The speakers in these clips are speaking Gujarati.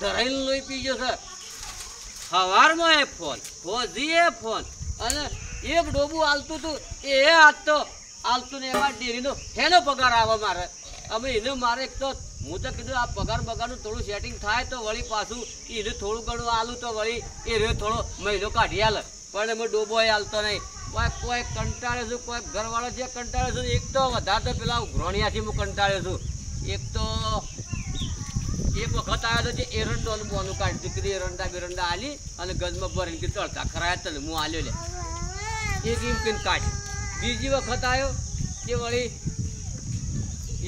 ધરાઈને લોહી પી ગયો છે. સવારમાં એ ફોન ફોજીએ ફોન અને એક ડોબું હાલતું હતું. એ હાલતો હાલતું ને એમાં ડેરીનો હેનો પગાર આવે મારે. અમે એને મારે એક તો હું તો કીધું, આ પગાર બગારનું થોડું સેટિંગ થાય તો વળી પાછું એને થોડું ઘણું આલું તો વળી એ રહ્યો થોડો મહિનો કાઢી આલે. પણ એમાં ડોબો હાલતો નહીં. કોઈ કોઈ કંટાળે છું, કોઈ ઘરવાળો છે કંટાળે છું એક તો વધારે તો પેલા ગ્રોણિયાથી હું કંટાળ્યો છું. એક તો એક વખત આવ્યો તો એરંડો એરંડોનું બોનું કાઢ્યું કીધું એરંડા બેરંડા આલી અને ગજમાં ભરીને કીધું ચડતા. ખરાયા તને, હું આલ્યો લે. એક એમ કીને કાઢ. બીજી વખત આવ્યો કે વળી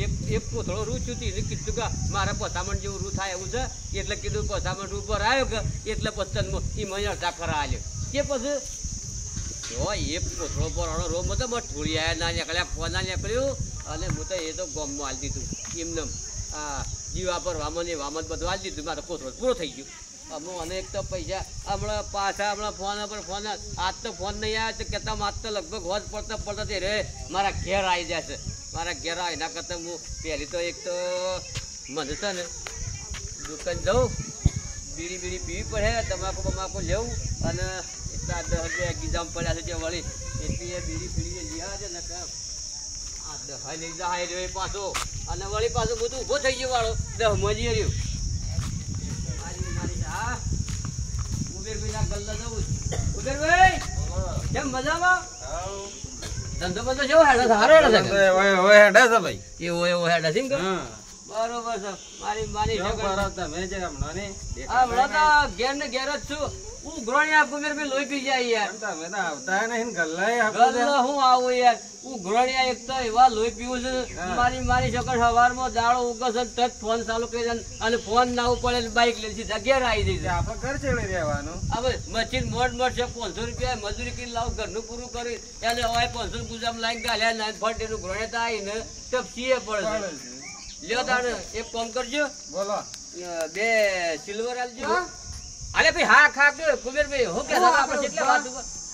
એક એક કોથળો રૂ ચૂતી એને કીધું કે મારા પથામણ જેવું રૂ થાય એવું છે. એટલે કીધું પથામણ ઉપર આવ્યો કે એટલે પતંગ એ મને અડધા ખરા આલ્યો. કે પછી? જો, એક કોથળો પર હળો રો મતો બસ ઠોળી આવ્યા ના નીકળ્યા, ફોન ના નીકળ્યું અને હું તો એ તો ગમમાં હાલ દીધું. એમને આ જીવા પર વામન એ વામન બધું આલી દીધું. મારો કોથળો પૂરો થઈ ગયો. અમો અને એક તો પૈસા હમણાં પાછા હમણાં ફોન પર ફોન આજ તો ફોન નહીં આવ્યો તો કહેતા આજ તો લગભગ હોજ પડતા પડતા રે, મારા ઘેર આવી જશે મારા ઘેર આવે એના કરતાં હું પહેલી તો એક તો મને છે ને દુકાન જાઉં, બીડી બીડી પીવી પડે, તમાકુ બમાકુ લેવું અને એટલા દસ રૂપિયા પડ્યા છે જે વળી. એટલી એ બીડી પીડી લીધા છે ને કે આ દહાઈ લઈ જાય રહ્યો પાછો. અને વળી પાછો બધું ઊભો થઈ ગયો વાળો. દહ મજી રહ્યો. મારી મારી હા. ઉબેરભાઈ ના ગલ્લા જવું ઉબેરભાઈ કેમ મજામાં? ધંધો બધો કેવો હેડે છે? હારો હેડે છે કે? એવો એવો હેડે છે બરોબર છે. મારી માની છોકરી આ હમણાં તો ઘેર ને ઘેર જ છું. હું મેરે કુમેરભાઈ લોહી પી જાય યાર. ગલ્લો હું આવું યાર? હું ગ્રોણિયા એક તો એવા લોહી પીવું છે મારી મારી છોકર સવારમાં દાડો ઉગે છે તરત ફોન ચાલુ કરી દે અને ફોન ના ઉપડે બાઈક લઈ સીધા ઘેર આવી જઈ હવે મચીન મોડ મોડ છે પાંચસો રૂપિયા મજૂરી કરી લાવ ઘરનું પૂરું કરી એટલે હવે પાંચસો ગુજામ લાઈન ગાલ્યા ના ફટ એનું ગ્રોણિયા તો આવીને ટપસીએ પડે લ્યો તાણે એક કામ કરજો. બોલો. બે સિલ્વર આલજો. અરે ભાઈ હા ખાક કુબેરભાઈ હું કે દાદા આપણે કેટલા વાત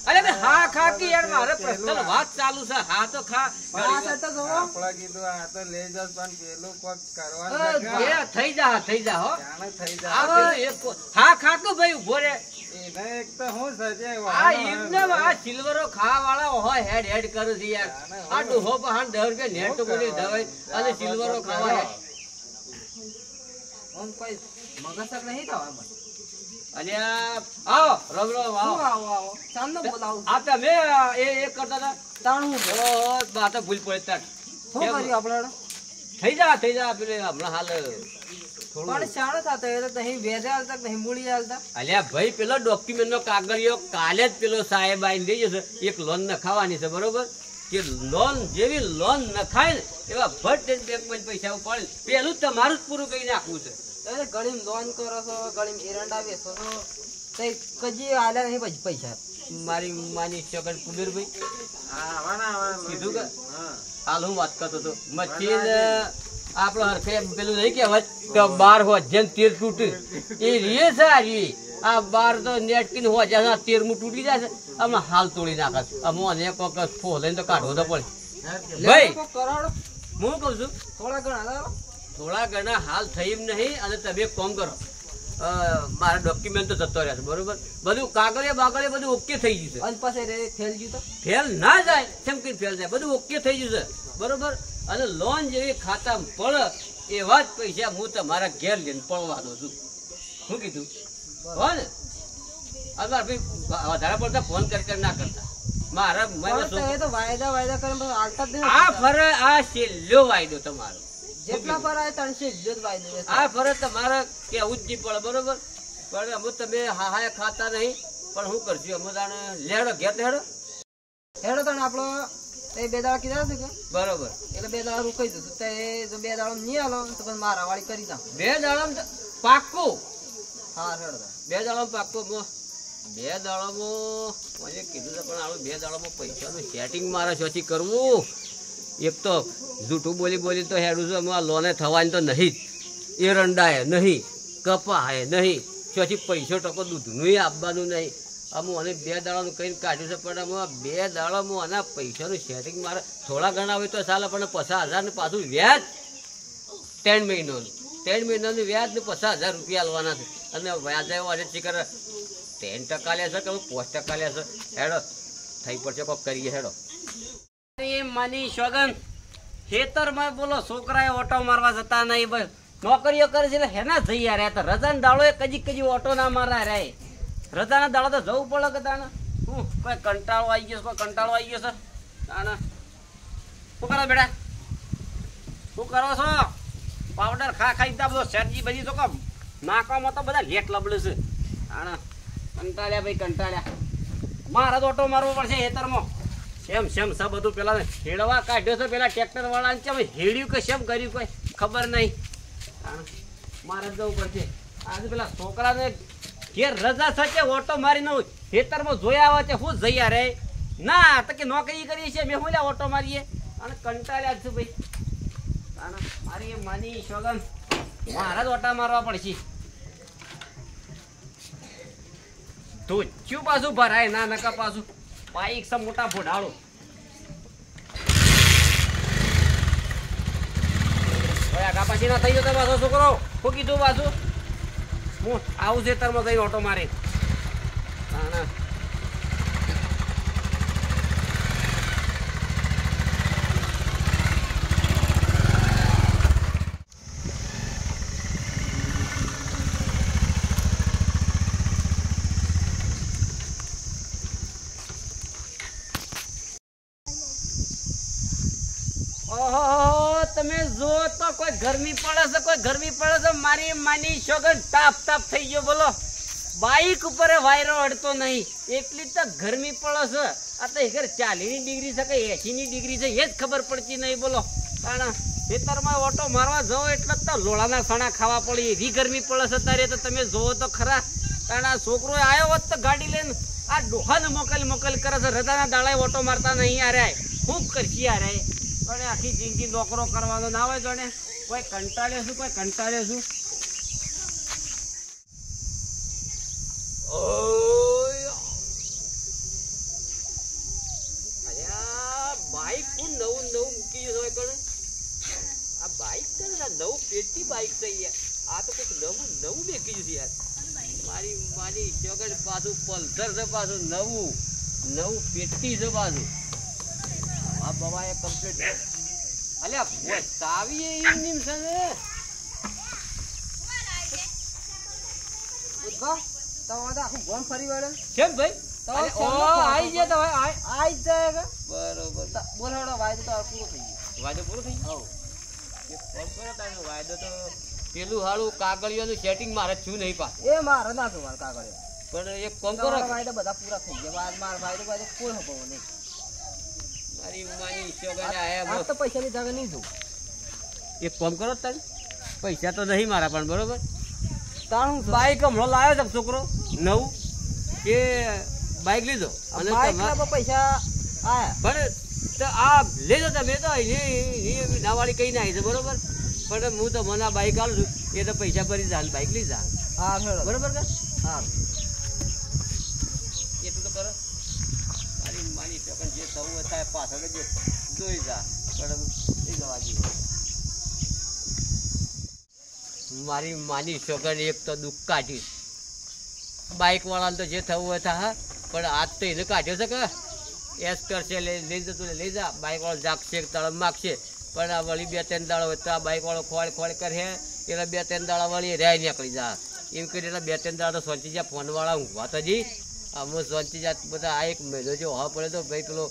અરે ભાઈ હા ખા કે યાર મારે પ્રશ્ન વાત ચાલુ છે. હા તો ખા. આપણા કીધું આ તો લઈ જશ પણ પેલું કોક કરવાનું એ થઈ જા થઈ જા હો. જાણે થઈ આ જાય એક હા ખા કે ભાઈ ઊભો રે. એને એક તો હું સજે આ એકદમ આ સિલ્વરો ખાવા વાળા હોય હેડ હેડ કરું છે યાર. આ ડોહો પહાણ દસ રૂપિયા નેટ બોલી દવાઈ અને સિલ્વરો ખાવા હે આમ કોઈ મગસર નહીં થવા મને. આ આવો રમ રમ આવો. આવો આવો ચાંદનો બોલાવું આ તમે એ એ કરતા હતા. તાણું છે. ઓ ભૂલ પડે તાર શું કર્યું આપણે થઈ જા થઈ જા પેલે હમણાં હાલ. પણ શાળો થતો એ તો તહીં વેજે હાલતા કે મૂળી હાલતા અલ્યા ભાઈ પેલો ડોક્યુમેન્ટ નો કાગળિયો કાલે જ પેલો સાહેબ આવીને દઈ જશે. એક લોન નખાવાની છે બરોબર? કે લોન જેવી લોન નખાય ને એવા ભટ બેંકમાં પૈસા પડે. પેલું તમારું જ પૂરું કરી નાખવું છે. ગળીમ લોન કરો છો ગળીમ એરંડા વેચો છો. તે કજી આલે નહીં પછી પૈસા. મારી માની શકર કુબેરભાઈ? કીધું કે? હાલ હું વાત કરતો હતો. મચ્છી આપણો હરખે પેલું નહીં કહેવાય કે બાર હોય જેમ તીર તૂટે. એ રીએ છે આ બાર તો નેટકીન હોય જ્યાં તેરમું તૂટી જાય છે હમણાં હાલ તોડી નાખે અમો અને કોક ફોલે તો કાઢવો તો પડે. ભાઈ હું કહું છું? થોડા ઘણા થોડા ઘણા હાલ થઈ એમ નહીં અને તમે એક કોમ કરો. મારા ડોક્યુમેન્ટ તો જતો રહ્યા છે બરોબર? બધું કાગળે બાગળે બધું ઓકે થઈ ગયું છે. અને પાસે ફેલ ગયું તો? ફેલ ના જાય કેમ કે ફેલ જાય? બધું ઓકે થઈ જશે બરોબર? અને લોન જેવી ખાતામાં પણ એવા જ પૈસા હું તમારા ઘેર લઈને પડવાનો છું. શું કીધું? હો ને અને મારા ભાઈ વધારે પડતા ફોન કરી કરી ના કરતા. મારા મને તો વાયદા વાયદા કરે પછી જ નહીં આ ફરે આ છેલ્લો વાયદો તમારો. જેટલા ફરાય ત્રણસો ઇજ્જત વાયદો છે. આ ફરજ તમારે કેવું જ નહીં પડે બરોબર? પણ અમુક તમે હા હા ખાતા નહીં. પણ હું કરશું? અમુક તાણે લેડો ઘેત હેડો હેડો તને આપણો એ બે દાડા કીધા છે કે? બરોબર. એટલે બે દાડા રોકાઈ જશું તે જો બે દાડા નહીં હાલો તો પછી મારા વાળી કરી દઉં બે દાડા પાક્કું? હા હેડો બે દાડા પાક્કું? બે દાડામાં મને કીધું પણ આપણે બે દાડામાં પૈસાનું સેટિંગ મારે શોથી કરવું. એક તો જૂઠું બોલી બોલી તો હેડું છું આ લોને થવાની તો નહીં જ. એરંડાએ નહીં કપાએ નહીં. પછી પૈસો ટકો દૂધનું આપવાનું નહીં. અમુ અને બે દાડાનું કહીને કાઢ્યું છે, પણ અમે બે દાડામાં આના પૈસાનું સેટિંગ મારે થોડા ઘણા હોય તો ચાલે, પણ પચાસ હજારનું પાછું વ્યાજ ત્રણ મહિનાનું. ત્રણ મહિનાનું વ્યાજ ને પચાસ હજાર રૂપિયા આલવાના છે. અને વ્યાજ આજે ચીકર ત્રણ ટકા લે કે પાંચ ટકા લે હેડો, થઈ પડશે કોક કરીએ, હેડો. એ માની સોગન ખેતરમાં બોલો છોકરાએ ઓટો મારવા જતા નહીં બસ. નોકરીઓ કરે છે હેના જઈ યાર આ દાડો એ કજી ઓટો ના મારા રે રજાના દાળો તો જવું પડે કે હું કોઈ કંટાળો આવી ગયો કોઈ કંટાળો આવી ગયો તાને શું કરો બેટા? શું કરો છો? પાવડર ખા ખાઈ દીધા બધો શરજી બધી તો કમ. નાકામાં તો બધા લેટ લબડે છે. તાને કંટાળ્યા ભાઈ, કંટાળ્યા. મારા તો ઓટો મારવો પડશે ખેતરમાં. શેમ શેમ સા બધું પેલા હેડવા કાઢ્યો તો પેલા ટ્રેક્ટર વાળા કેમ હેડ્યું કે શેમ કર્યું કોઈ? ખબર નહીં. મારે જવું પડશે. આજે પેલા છોકરાને ઘેર રજા થશે ઓટો મારીને ખેતરમાં જોયા આવે છે, હું જઈ રે ના, તો કે નોકરી કરીએ છીએ, મેં હું ઓટો મારીએ? અને કંટાળ્યા જ છું ભાઈ. મારી માની સોગન મારા જ ઓટા મારવા પડશે. તું ચું પાછું ભરાય? ના, નકા પાછું. બાઈક સમ મોટા ફોડાળો ઓયા પાછી ના થઈ જતો પાછો છોકરો ફૂકી કીધું પાછું. હું આવું છે તરમાં જઈને ઓટો મારે ના ના. ઓહો, તમે જો તો કોઈ ગરમી પડે છે, કોઈ ગરમી પડે છે. મારી માની શોગન તાપ તાપ થઈ ગયો, બોલો. બાઈક ઉપર વાયરો અડતો નહીં. એટલી તો ગરમી પડે છે. આ તો ઘર ચાલીસની ડિગ્રી છે કે એસીની ડિગ્રી છે, એ જ ખબર પડતી નહીં, બોલો. કારણ ખેતરમાં ઓટો મારવા જાઓ એટલે તો લોળાના સણા ખાવા પડે. એવી ગરમી પડે છે તારે તો તમે જોવો તો ખરા. કારણ આ છોકરો આવ્યો હોત તો ગાડી લઈને આ ડોહાને મોકલ મોકલ કરે છે. રજાના દાળાએ ઓટો મારતા નહીં આરે ખૂબ કરશી આ આરે પણ આખી જિંદગી નોકરો કરવાનો ના હોય જોને કોઈ કંટાળે શું કોઈ કંટાળે શું બાઈક કોણ નવું નવું મૂકી હોય કણે? આ બાઈક છે નવું પેટી બાઈક છે યાર. આ તો કંઈક નવું નવું મેકી દીધું યાર. મારી મારી ચોગડ પાછું પલ્સર છે પાછું નવું. નવું પેટી છે પાછું. બવાએ કમ્પ્લીટ અલ્યા ભોય તાવી એ નિમ છે ને તમારે તો હું ગોમ ફરી વળે. કેમ ભાઈ તો ઓ, આઈ જે તો આઈ આઈ જાય કે? બરોબર બોલાડો બોલ વાયદો તો પૂરો થઈ ગયો. વાયદો પૂરો થઈ ગયો એક કામ કરો તારે વાયદો તો પેલું હાળું કાગળિયાનું સેટિંગ મારે થયું નહીં પાછું એ મારે ના જોવાનું કાગળિયો. પણ એક કોમ કરો વાયદા બધા પૂરા થઈ ગયા. માર- માર વાયદો વાયદો કોઈ હપવો નહીં. જાગે નહીં જોવું. એક કામ કરો તારે. પૈસા તો નહીં મારા પણ બરોબર? તાણ હું બાઈક હમણાં લાવ્યો છે છોકરો નવું કે બાઈક લીધો? અને પૈસા પણ તો આ લેજો તમે તો નાવાળી કઈ ના છે બરોબર? પણ હું તો મને આ બાઈક આલું છું એ તો પૈસા ભરી જાય બાઈક લઈ જા. હા બરોબર કે? હા એટલું તો કરો મારી માની છોકરા જે થવું હોય થાય પાછળ જે જોઈ જા. પણ એ જવા દઈએ મારી માની છોકરી એક તો દુઃખ કાઢી બાઈક વાળાને તો જે થવું હોય થાય પણ આજ તો એને કાઢ્યો છે કે? એસ કરશે લઈ જતું લઈ જા. બાઈક વાળો જાગશે તળમ માગશે. પણ આ વળી બે ત્રણ દાડા હોય તો આ બાઈક વાળો ખોળ ખોળ કરે એટલે બે ત્રણ દાડા વળી રહે નીકળી જા. એમ કરી એટલે બે ત્રણ દાડા તો સોંચી જા ફોન વાળા ઊંઘવા તો જી. અમે સોંચી જા બધા આ એક મહિનો જે હોવા પડે તો ભાઈ પેલો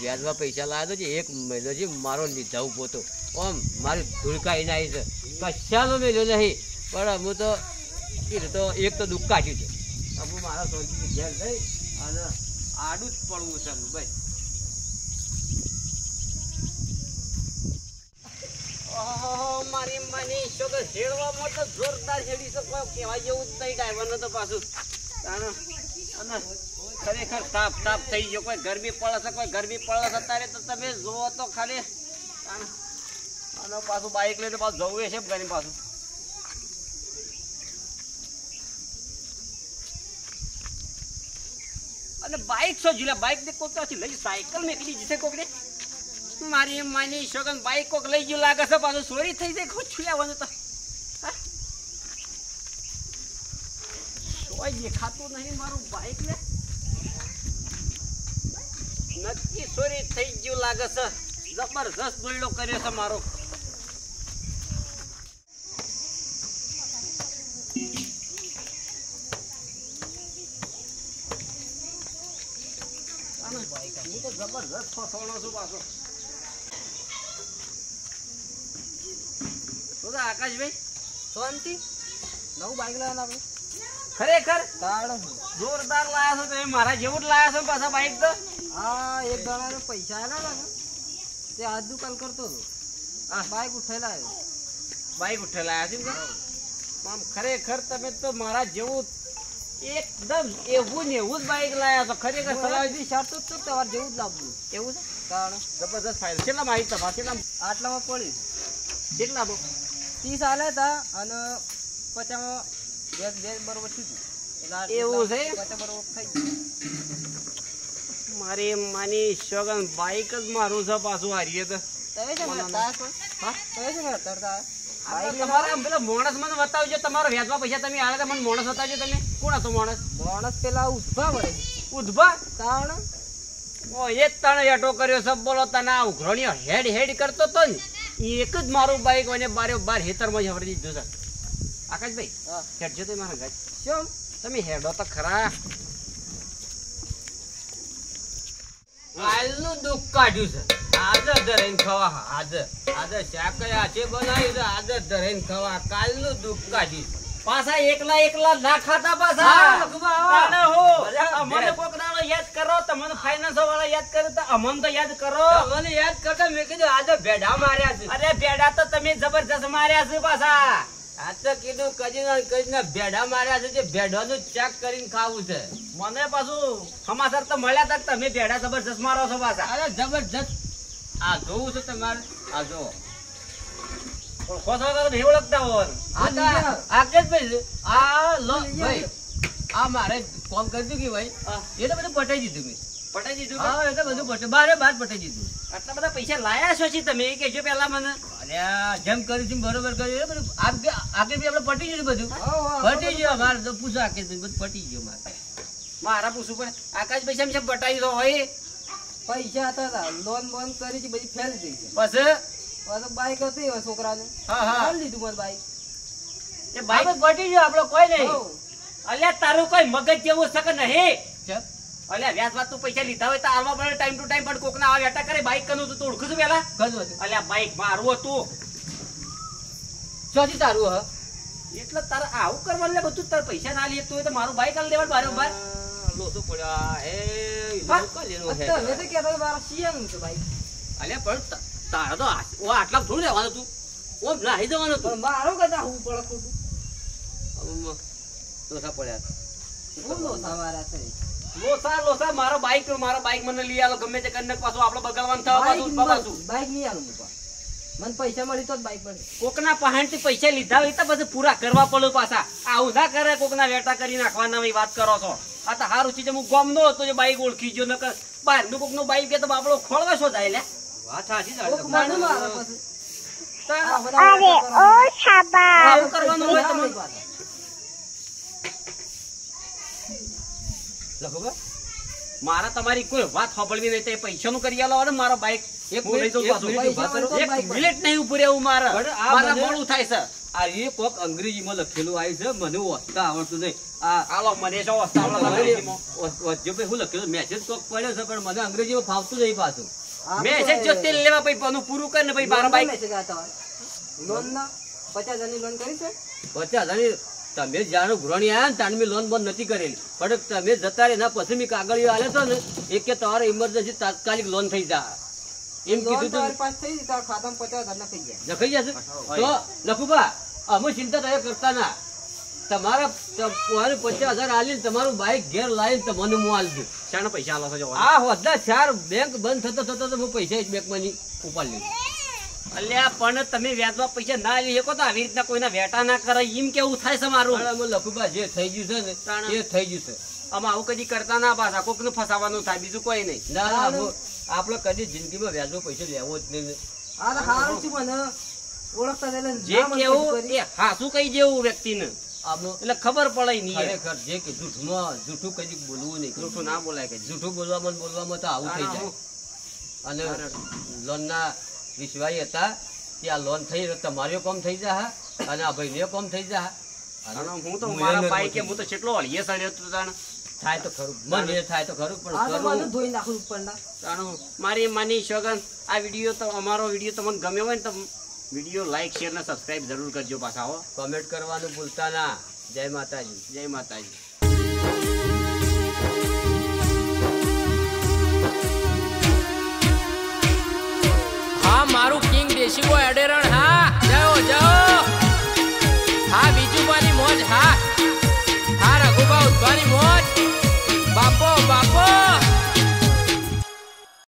વ્યાજમાં પૈસા લાવ્યો છે એક મહિનો જે મારો લીધા હતો આમ મારી ધૂળકાઈને આવી છે. કશાનો મેળ્યો નહીં. પણ હું તો એ તો એક તો દુઃખ કાઢ્યું છે. હું મારા સોંચી ઘેર જઈ અને આડું જ પડવું છે ભાઈ મારી માની છોકર હેડવામાં તો જોરદાર હેડી છે કોઈ કહેવાય જેવું જ નહીં, ડ્રાઈવરને તો પાછું. ખરેખર તાપ તાપ થઈ ગયો. કોઈ ગરમી પડે છે, કોઈ ગરમી પડે છે ત્યારે તો તમે જુઓ તો ખાલી. અને પાછું બાઇક લઈને પાછું જવું છે ગરમી પાછું. અને બાઇક છો જીલા? બાઇક ને કોક તો લઈ સાયકલ મેકલી જશે કોક ને મારી માની શોગન બાઇક કોક લઈ ગયું લાગે છે, પાછું ચોરી થઈ જાય, ખુદ છુયા તો? કોઈ દેખાતું નહીં મારું બાઇક ને. નક્કી ચોરી થઈ ગયું લાગે છે જબરજસ્ત દોયડો કર્યો છે મારો આનું બાઈક આ. હું તો જબરજસ્ત ફસવાનો છું પાછો શું છે આકાશભાઈ શાંતિ નવું બાઈક લેવાના આપણે ખરેખર તાળ જોરદાર લાયા છો તમે મારા જેવું જ લાયા છો ને પાછા બાઈક તો આ એક જણાને પૈસા આલ્યા ને તે આજ દુકાન કરતો હતો. બાઇક બાઈક ઉઠેલા આવ્યો બાઇક ઉઠેલા આવ્યા છે આમ ખરેખર તમે તો મારા જેવું એકદમ એવું ને એવું જ બાઈક લાયા તો ખરેખર સલાહ બધી શરતો જ તમારે જેવું જ લાવવું. એવું છે? કારણ જબરદસ્ત ફાયદો. કેટલા માહિતી તમારે? કેટલા આટલામાં પડી. કેટલા ત્રીસ આલ્યા હતા અને પચામાં બે બરોબર થયું એવું છે? પચાસ બરોબર થઈ ગયું. મારી માની શોગન બાઈક જ મારું છે પાછું હારીએ તો. તમે છે મને હા? તમે છે મને તરતા તમારે આમ પેલો માણસ મને બતાવજો તમારો વ્યાજમાં પૈસા તમે આલે મને માણસ બતાવજો તમે. કોણ હતો માણસ? માણસ પેલા ઊભા પડે ઉધબા તાણ? ઓ એક તને કર્યો સબ બોલો તને આ ઉઘરણીઓ હેડ હેડ કરતો તો ને એક જ મારું બાઈક અને બારે બાર હેતરમાં જ હવરી દીધું છે. આકાશભાઈ હા. હેડજો તો મારા શું? તમે હેડો તો ખરા. કાલનું દુઃખ કાઢ્યું છે. આજે ધરાઈને ખવા આજે આજે શાક છે બનાવ્યું છે? આજે ધરાઈને ખવા. કાલનું દુઃખ કાઢ્યું. પાછા એકલા એકલા ના ખાતા પાછા. હો. અમને કોક દાડો યાદ કરો તમને ફાઇનાન્સ વાળા યાદ કરે તો અમને તો યાદ કરો. મને યાદ કરતા મેં કીધું આજે ભેડા માર્યા છે. અરે ભેડા તો તમે જબરજસ્ત માર્યા છે પાછા. આ તો કીધું કજીને કજીને ભેડા માર્યા છે જે ભેડાનું ચેક કરીને ખાવું છે. મને પાછું સમાચાર તો મળ્યા તા કે તમે ભેડા જબરજસ્ત મારો છો પાછા. અરે જબરજસ્ત. આ જોવું છે તમારે? આ જો ઓળખો તો નહીં ઓળખતા હોય આ આકેશભાઈ આ લો ભાઈ આ મારે કોમ કરી દીધું કે ભાઈ? એ તો બધું પટાઈ દીધું મેં. પટાઈ દીધું હા એ તો બધું બારે બાર પટાઈ દીધું. આટલા બધા પૈસા લાયા છો છે તમે? કેજો પેલા મને. અલ્યા જેમ કર્યું છું બરોબર કર્યું. બધું આગે આગે બી આપણે પટી ગયું બધું. પટી ગયું મારે તો પૂછો આકેશભાઈ બધું પટી ગયું મારે મારા પૂછું પણ આકાશ પૈસા મેં પટાઈ દો હોય. પૈસા હતા. લોન બોન કરી છે બધી ફેલ થઈ છે. પછી? પાછું બાઈક હતી હોય છોકરાનું. હા હા. લીધું મને બાઈક એ બાઈક પટી ગયો આપણે કોઈ નહીં. અલ્યા તારું કોઈ મગજ જેવું શકે નહીં. ચલ. અલ્યા વ્યાજ વાત તું પૈસા લીધા હોય તો આલવા પડે ટાઈમ ટુ ટાઈમ પણ કોકના આવે અટા કરે બાઈક કનું તું ઓળખું છું પેલા? કયું હતું. અલ્યા બાઈક મારું હતું. ચોથી તારું હ? એટલે તારે આવું કરવા લે બધું તારે પૈસા ના લે હોય તો મારું બાઈક આલી દેવાનું બારે બાર લોસો પડ્યા હે. લેનો હે તમે તો કહેતા મારા શિયાળનું છે બાઈક અલ્યા પણ તારા તો ઓ આટલા થોડું રહેવાનું તું. ઓમ નાહી જવાનું તું. મારો કદા હું પડે ખોટું લોસા પડ્યા. નો મારા છે? લોસા લોસા મારો બાઈક મારો બાઈક મને લઈ આલો. ગમે તે કરીને પાછું આપણે બગાડવાનું થવા પાછું પાછું. બાઈક નહીં આલું મૂકવા મને પૈસા મળી તો જ બાઈક પડે કોકના પહાણથી પૈસા લીધા હોય તો પછી પૂરા કરવા પડે પાછા. આવું ના કરે કોકના વેટા કરી નાખવાના વાત કરો છો. આ તો હારું છે હું ગમનો હતો જે બાઈક ઓળખી ગયો નકર બહારનું કોકનું બાઈક કે તો આપણો ખોળવા શો જાય લે? વાત સાચી કોક મને મારે પછી. તો આ બધા કરવાના. આવું કરવાનું હોય તો ના મને- લઈ પાછા. લખો. મારા તમારી કોઈ વાત સાંભળવી નહીં તે પૈસાનું કરી આલો અને મારો બાઈક એક મિનિટ, નહીં ઉભું રહેવું મારે. મોડું થાય છે. આ એ કોક અંગ્રેજીમાં લખેલું આવ્યું છે મને વાંચતા આવડતું નહીં. આ આલો મને જો વસ્તા આવડે ભાઈ હું લખેલું મેસેજ કોક પડ્યો છે પણ મને અંગ્રેજીમાં ફાવતું નહીં પાછું. આ મેં તો જો તેલ લેવા પછી પૂરું કરીને મારા બાઈક પચાસ હજારની લોન કરી છે? પચાસ હજારની તમે જાણો ઘોરણી આવ્યા ને તાણ મેં લોન બંધ નથી કરેલી. પણ તમે જતા રહે ના પછી મેં કાગળિયો આલે તો ને એક કે તમારે ઇમરજન્સી તાત્કાલિક લોન થઈ જાય. એમ કીધું તો. તું પાસે થઈ ગઈ તારા ખાતામાં પચાસ હજાર જશે તો લખુભા અમે ચિંતા તમે કરતા ના. તમારા તમારે પચાસ હજાર આલી તમારું બાઈક ઘેર લાવીને તમને હું આલજો. શાના પૈસા આલો છો આ હોદ્દા ચાર બેંક બંધ થતો થતો તો હું પૈસા જ બેંકમાં ઉપાડી લીધું અલ્યા પણ તમે વ્યાજમાં પૈસા ના લઈ શકો તો આવી રીતના કોઈના વેટા ના કરે એમ કેવું થાય છે મારું? જે થઈ ગયું છે ને એ થઈ ગયું છે. આમાં આવું કદી કરતા ના પાછા કોકને ફસાવાનું થાય બીજું કોઈ નહીં. ના ના આપણે કદી જિંદગીમાં વ્યાજો પૈસો લેવો જ નહીં આ તો મને ઓળખતા જે કેવું એ હાસું કઈ જેવું વ્યક્તિને. એટલે ખબર પડે નહીં ખરેખર જે કે જૂઠમાં જૂઠું કદી બોલવું નહીં. જૂઠું ના બોલાય કે જૂઠું બોલવામાં બોલવામાં તો આવું થઈ જાય. અને લોનના વિશ્વાઈ હતા. કે આ લોન થઈ તમારે કોમ થઈ જા અને આ ભાઈને કોમ થઈ જા હું તો મારા ભાઈ કે હું તો કેટલો હળીએ સળ્યો તો તાણ. થાય તો ખરું. મન એ થાય તો ખરું પણ બધું ધોઈ નાખું ઉપરના. મારી માની શોગન આ વીડિયો તો અમારો વીડિયો તમને ગમ્યો હોય ને તો વીડિયો લાઈક શેર ને સબસ્ક્રાઇબ જરૂર કરજો પાછા હો. કમેન્ટ કરવાનું ભૂલતા ના. જય માતાજી. જય માતાજી. હા, મારું કિંગ દેશીગો એડેરણ હા જાઓ જાઓ હા બીજું બીજુબાની મોજ, હા. હા રઘુબા ઉદ્ભાની મોજ. બાપો બાપો.